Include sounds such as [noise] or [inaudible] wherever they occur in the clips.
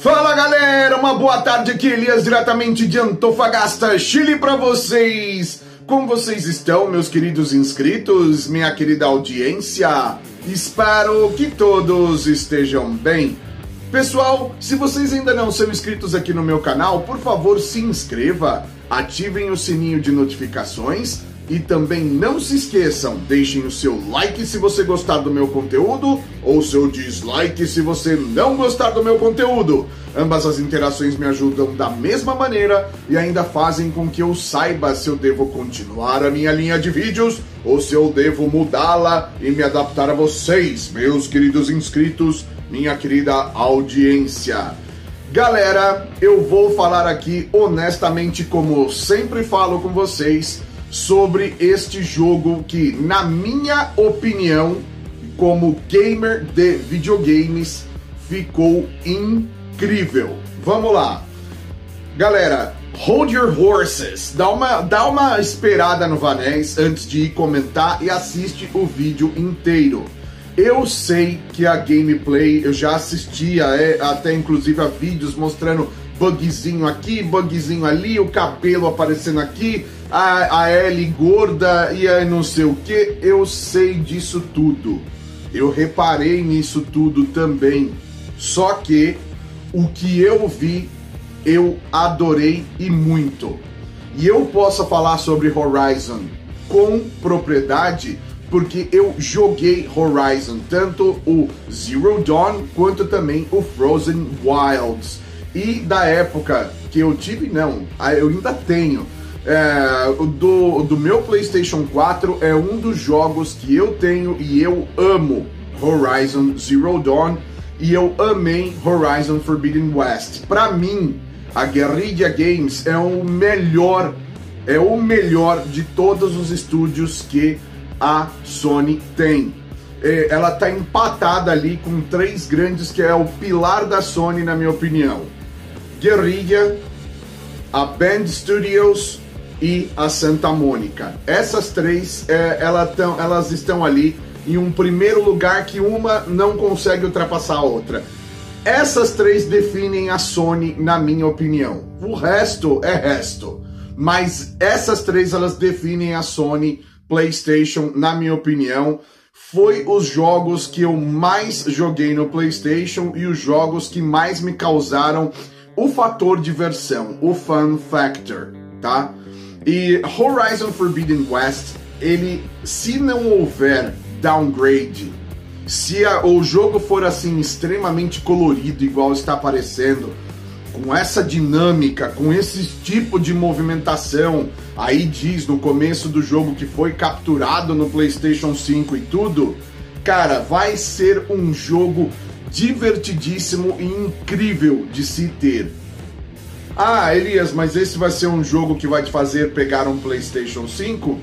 Fala galera, uma boa tarde aqui, Elias, diretamente de Antofagasta, Chile para vocês. Como vocês estão, meus queridos inscritos, minha querida audiência? Espero que todos estejam bem. Pessoal, se vocês ainda não são inscritos aqui no meu canal, por favor se inscreva, ativem o sininho de notificações e também não se esqueçam, deixem o seu like se você gostar do meu conteúdo ou seu dislike se você não gostar do meu conteúdo. Ambas as interações me ajudam da mesma maneira e ainda fazem com que eu saiba se eu devo continuar a minha linha de vídeos ou se eu devo mudá-la e me adaptar a vocês, meus queridos inscritos, minha querida audiência. Galera, eu vou falar aqui honestamente como sempre falo com vocês sobre este jogo que, na minha opinião, como gamer de videogames, ficou incrível. Vamos lá. Galera, hold your horses. Dá uma, dá uma esperada no Vanés antes de ir comentar e assiste o vídeo inteiro. Eu sei que a gameplay, eu já assistia é, até inclusive a vídeos mostrando bugzinho aqui, bugzinho ali, o cabelo aparecendo aqui, a, a Ellie gorda e aí não sei o que. Eu sei disso tudo. Eu reparei nisso tudo também. Só que o que eu vi, eu adorei e muito. E eu posso falar sobre Horizon com propriedade porque eu joguei Horizon, tanto o Zero Dawn quanto também o Frozen Wilds. E da época que eu tive, não, eu ainda tenho. É, do, do meu PlayStation 4 é um dos jogos que eu tenho e eu amo Horizon Zero Dawn e eu amei Horizon Forbidden West. Para mim, a Guerrilla Games é o melhor, é o melhor de todos os estúdios que a Sony tem. É, ela tá empatada ali com três grandes que é o pilar da Sony na minha opinião. Guerrilla, a Band Studios e a Santa Mônica. Essas três, é, ela tão, elas estão ali em um primeiro lugar que uma não consegue ultrapassar a outra. Essas três definem a Sony, na minha opinião. O resto é resto. Mas essas três, elas definem a Sony, PlayStation, na minha opinião. Foi os jogos que eu mais joguei no PlayStation e os jogos que mais me causaram o fator diversão, o fun factor, tá? E Horizon Forbidden West, ele, se não houver downgrade, se a, o jogo for assim extremamente colorido, igual está aparecendo, com essa dinâmica, com esse tipo de movimentação, aí diz no começo do jogo que foi capturado no PlayStation 5 e tudo, cara, vai ser um jogo divertidíssimo e incrível de se ter. Ah, Elias, mas esse vai ser um jogo que vai te fazer pegar um PlayStation 5?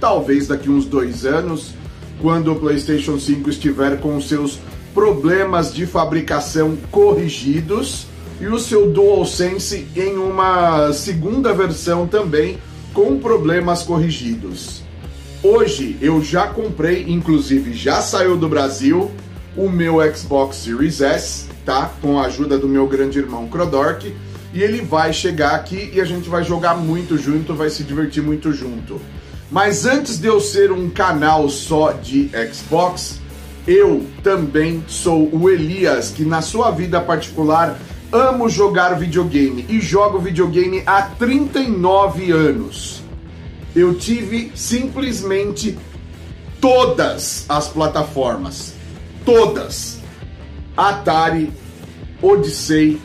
Talvez daqui uns dois anos, quando o PlayStation 5 estiver com seus problemas de fabricação corrigidos e o seu DualSense em uma segunda versão também com problemas corrigidos. Hoje eu já comprei, inclusive já saiu do Brasil, o meu Xbox Series S, tá? Com a ajuda do meu grande irmão Crodork e ele vai chegar aqui e a gente vai jogar muito junto, vai se divertir muito junto. Mas antes de eu ser um canal só de Xbox, eu também sou o Elias, que na sua vida particular amo jogar videogame e jogo videogame há 39 anos. Eu tive simplesmente todas as plataformas. Todas. Atari, Odyssey,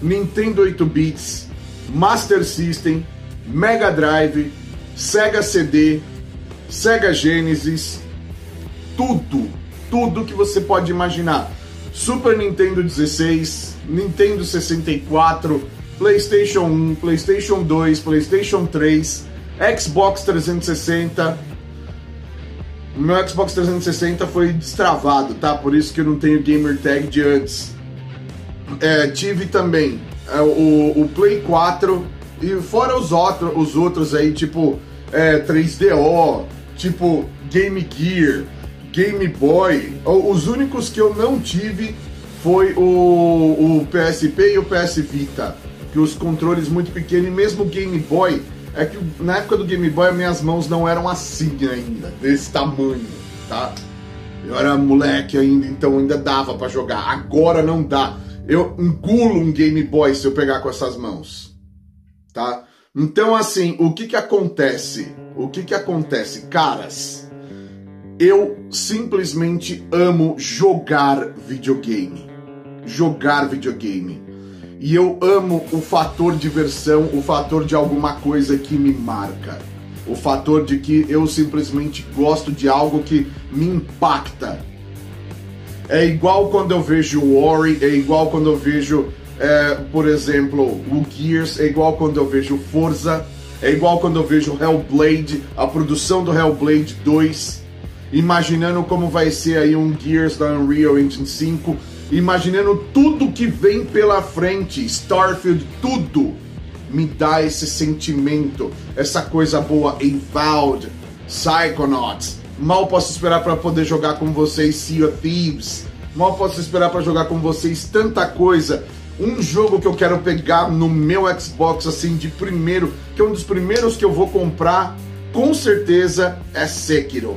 Nintendo 8 bits, Master System, Mega Drive, Sega CD, Sega Genesis, tudo, tudo que você pode imaginar. Super Nintendo 16, Nintendo 64, PlayStation 1, PlayStation 2, PlayStation 3, Xbox 360. O meu Xbox 360 foi destravado, tá? Por isso que eu não tenho gamer tag de antes é, tive também é, o, o, Play 4 e fora os, outro, os outros aí, tipo é, 3DO, tipo Game Gear, Game Boy. Os únicos que eu não tive foi o, o PSP e o PS Vita, que os controles muito pequenos, e mesmo o Game Boy, é que na época do Game Boy minhas mãos não eram assim ainda, desse tamanho, tá? Eu era moleque ainda, então ainda dava para jogar. Agora não dá. Eu engulo um Game Boy se eu pegar com essas mãos, tá? Então assim, o que que acontece? O que que acontece, caras? Eu simplesmente amo jogar videogame. Jogar videogame. E eu amo o fator diversão, o fator de alguma coisa que me marca. O fator de que eu simplesmente gosto de algo que me impacta. É igual quando eu vejo Ori, é igual quando eu vejo, é, por exemplo, o Gears, é igual quando eu vejo Forza, é igual quando eu vejo Hellblade, a produção do Hellblade 2, imaginando como vai ser aí um Gears da Unreal Engine 5 imaginando tudo que vem pela frente, Starfield, tudo me dá esse sentimento, essa coisa boa. Avowed, Psychonauts. Mal posso esperar para poder jogar com vocês Sea of Thieves. Mal posso esperar para jogar com vocês tanta coisa. Um jogo que eu quero pegar no meu Xbox assim de primeiro, que é um dos primeiros que eu vou comprar, com certeza é Sekiro.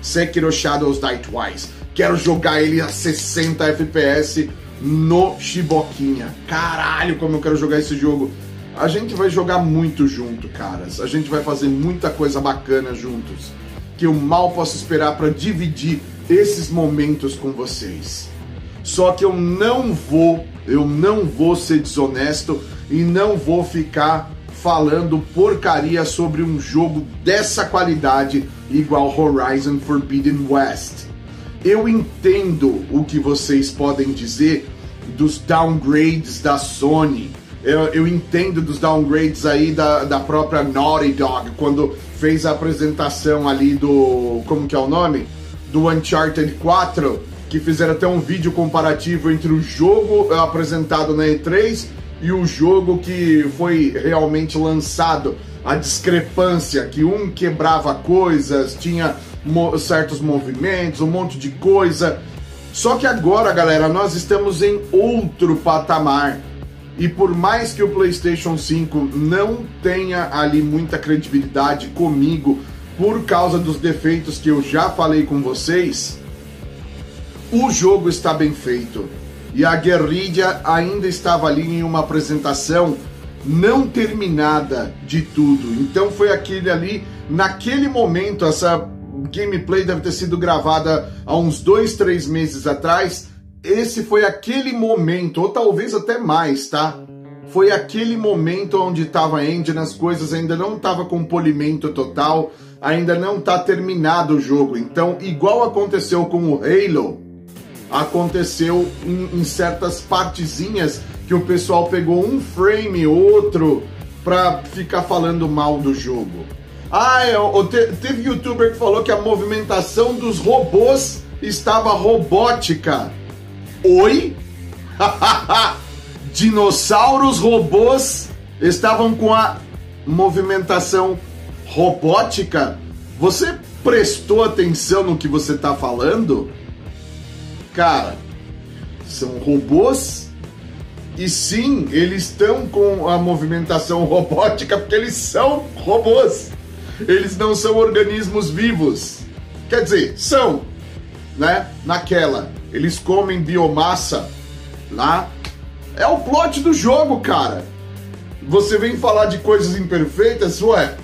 Sekiro Shadows Die Twice Quero jogar ele a 60 FPS no Chiboquinha. Caralho, como eu quero jogar esse jogo. A gente vai jogar muito junto, caras. A gente vai fazer muita coisa bacana juntos. Que eu mal posso esperar para dividir esses momentos com vocês. Só que eu não vou, eu não vou ser desonesto e não vou ficar falando porcaria sobre um jogo dessa qualidade igual Horizon Forbidden West. Eu entendo o que vocês podem dizer dos downgrades da Sony. Eu, eu entendo dos downgrades aí da, da própria Naughty Dog, quando fez a apresentação ali do. Como que é o nome? Do Uncharted 4, que fizeram até um vídeo comparativo entre o jogo apresentado na E3 e o jogo que foi realmente lançado. A discrepância, que um quebrava coisas, tinha mo certos movimentos, um monte de coisa. Só que agora, galera, nós estamos em outro patamar. E por mais que o PlayStation 5 não tenha ali muita credibilidade comigo, por causa dos defeitos que eu já falei com vocês, o jogo está bem feito. E a Guerrilla ainda estava ali em uma apresentação não terminada de tudo. Então foi aquele ali, naquele momento, essa gameplay deve ter sido gravada há uns dois, três meses atrás. Esse foi aquele momento, ou talvez até mais, tá? Foi aquele momento onde estava a engine, as coisas ainda não estavam com polimento total, ainda não tá terminado o jogo. Então, igual aconteceu com o Halo, aconteceu em, em certas partezinhas que o pessoal pegou um frame outro para ficar falando mal do jogo. Ah, eu, é, teve youtuber que falou que a movimentação dos robôs estava robótica. Oi? [laughs] Dinossauros robôs estavam com a movimentação robótica? Você prestou atenção no que você está falando? Cara, são robôs e sim, eles estão com a movimentação [laughs] robótica porque eles são robôs. Eles não são organismos vivos. Quer dizer, são, né? Naquela. Eles comem biomassa lá. É o plot do jogo, cara. Você vem falar de coisas imperfeitas, ué.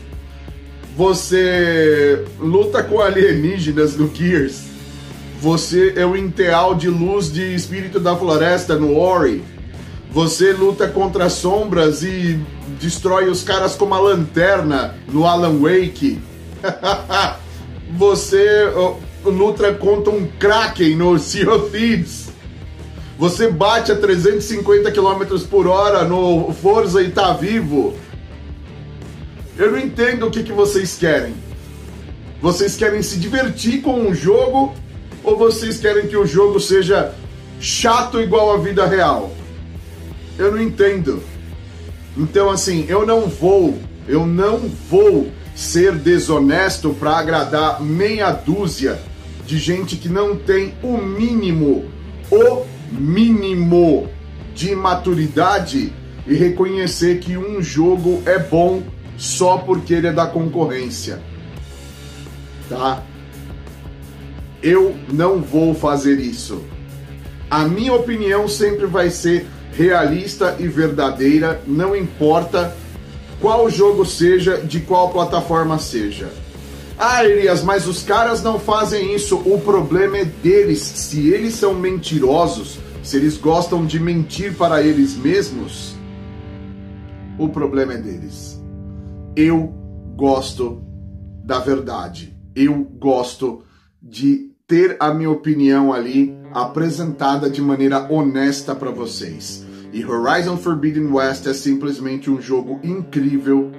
Você luta com alienígenas no Gears. Você é o enteal de luz de espírito da floresta no Ori. Você luta contra sombras e destrói os caras com uma lanterna no Alan Wake. [laughs] Você luta contra um Kraken no Sea of Thieves. Você bate a 350 km por hora no Forza e tá vivo. Eu não entendo o que, que vocês querem. Vocês querem se divertir com um jogo ou vocês querem que o jogo seja chato igual a vida real? Eu não entendo. Então, assim, eu não vou, eu não vou ser desonesto para agradar meia dúzia de gente que não tem o mínimo, o mínimo de maturidade e reconhecer que um jogo é bom só porque ele é da concorrência. Tá? Eu não vou fazer isso. A minha opinião sempre vai ser realista e verdadeira, não importa qual jogo seja, de qual plataforma seja. Ah, Elias, mas os caras não fazem isso. O problema é deles. Se eles são mentirosos, se eles gostam de mentir para eles mesmos, o problema é deles. Eu gosto da verdade. Eu gosto de ter a minha opinião ali apresentada de maneira honesta para vocês. E Horizon Forbidden West é simplesmente um jogo incrível.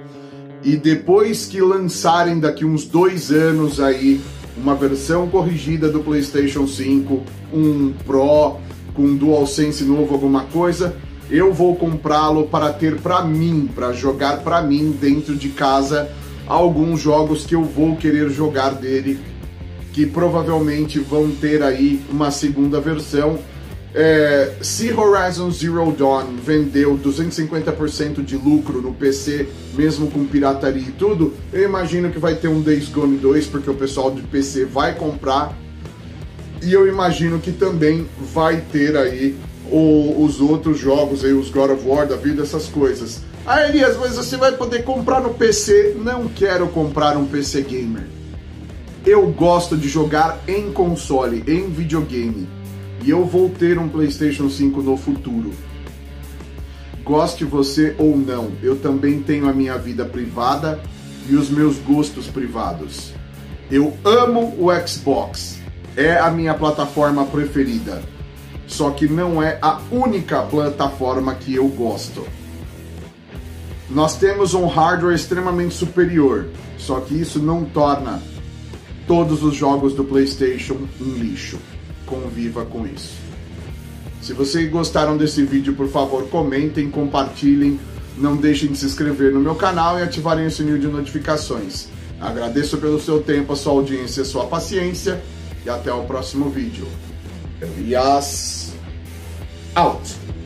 E depois que lançarem daqui uns dois anos aí uma versão corrigida do PlayStation 5, um Pro com DualSense novo, alguma coisa, eu vou comprá-lo para ter para mim, para jogar para mim dentro de casa alguns jogos que eu vou querer jogar dele, que provavelmente vão ter aí uma segunda versão é, se Horizon Zero Dawn vendeu 250% de lucro no PC, mesmo com pirataria e tudo, eu imagino que vai ter um Days Gone 2, porque o pessoal de PC vai comprar. E eu imagino que também vai ter aí o, os outros jogos, aí, os God of War da vida, essas coisas. Ah, Elias, mas você vai poder comprar no PC? Não quero comprar um PC gamer. Eu gosto de jogar em console, em videogame e eu vou ter um PlayStation 5 no futuro. Goste você ou não, eu também tenho a minha vida privada e os meus gostos privados. Eu amo o Xbox, é a minha plataforma preferida. Só que não é a única plataforma que eu gosto. Nós temos um hardware extremamente superior, só que isso não torna todos os jogos do PlayStation um lixo conviva com isso. Se vocês gostaram desse vídeo, por favor, comentem, compartilhem, não deixem de se inscrever no meu canal e ativarem o sininho de notificações. Agradeço pelo seu tempo, a sua audiência, a sua paciência e até o próximo vídeo. Elias out!